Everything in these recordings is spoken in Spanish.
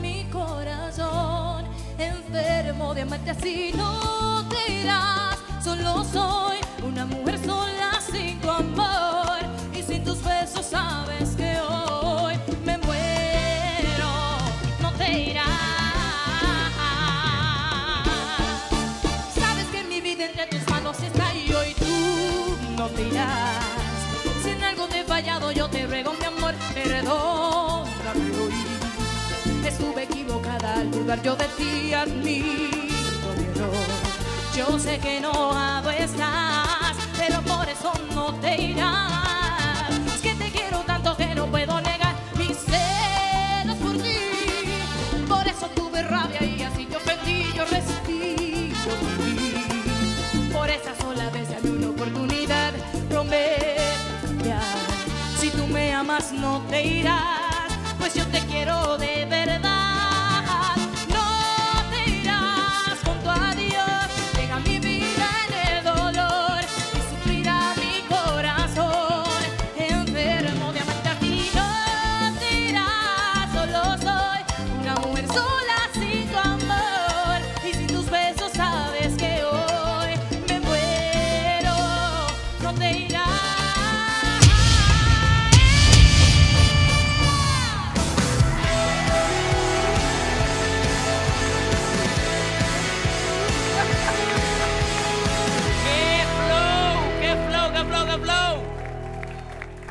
mi corazón, enfermo de amarte así no te irás, solo soy una mujer sola sin tu amor y sin tus besos sabes que hoy me muero, no te irás, sabes que mi vida entre tus manos está y hoy tú no te irás. Al dudar yo de ti, admito mi error. Yo sé que enojado estás, pero por eso no te irás. Es que te quiero tanto que no puedo negar mis celos por ti. Por eso tuve rabia y así yo perdí, yo respiro por esa sola vez dame una oportunidad, promete cambiar. Si tú me amas no te irás, pues yo te quiero de verdad.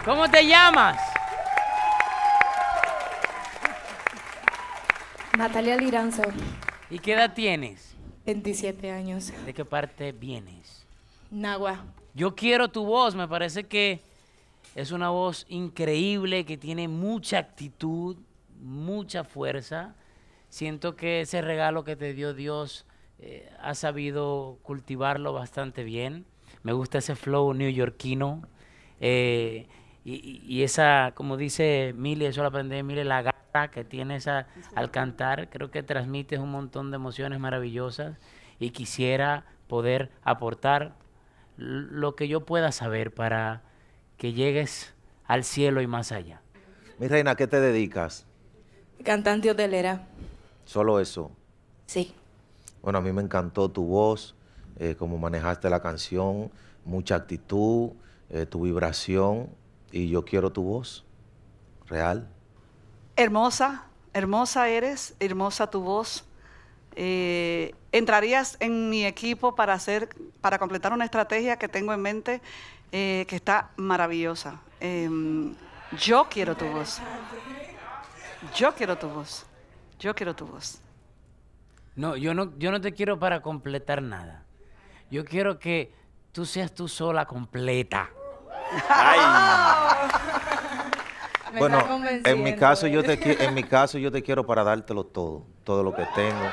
¿Cómo te llamas? Natalia Liranzo, ¿Y qué edad tienes? 27 años. ¿De qué parte vienes? Nagua. Yo quiero tu voz, me parece que es una voz increíble, que tiene mucha actitud, mucha fuerza. Siento que ese regalo que te dio Dios eh, has sabido cultivarlo bastante bien. Me gusta ese flow neoyorquino. eh, y, y- esa, como dice Mili, eso lo aprendí Mili, la garra que tienes a- al cantar. Creo que transmites un montón de emociones maravillosas. Y quisiera poder aportar lo que yo pueda saber para que llegues al cielo y más allá. Mi reina, ¿a qué te dedicas? Cantante hotelera. Solo eso. Sí. Bueno, a mí me encantó tu voz, eh, cómo manejaste la canción, mucha actitud, eh, tu vibración, y yo quiero tu voz, real. Hermosa, hermosa eres, hermosa tu voz. Eh, ¿Entrarías en mi equipo para hacer, para completar una estrategia que tengo en mente eh, que está maravillosa? Em, yo quiero tu voz. Yo quiero tu voz. Yo quiero tu voz. No, yo no, yo no te quiero para completar nada. Yo quiero que tú seas tú sola completa. Me bueno, está en mi caso yo te en mi caso yo te quiero para dártelo todo, todo lo que tengo.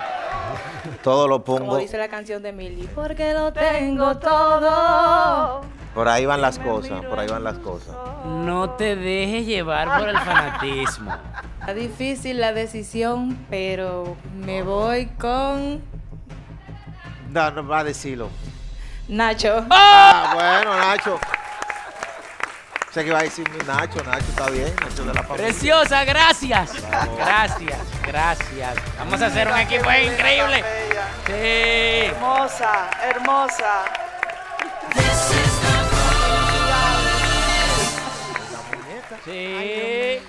Todo lo Como pongo. dice la canción de Milly. Porque lo tengo todo. Por ahí van las cosas, por ahí van las cosas. No te dejes llevar por el fanatismo. Está difícil la decisión, pero me voy con No, no va a decirlo. Nacho. Ah, bueno, Nacho. Sé que va a decir Nacho, Nacho está bien, Nacho de la familia. Preciosa, gracias. Gracias, gracias. Vamos a hacer un equipo increíble. Sí. Hermosa, hermosa. Sí.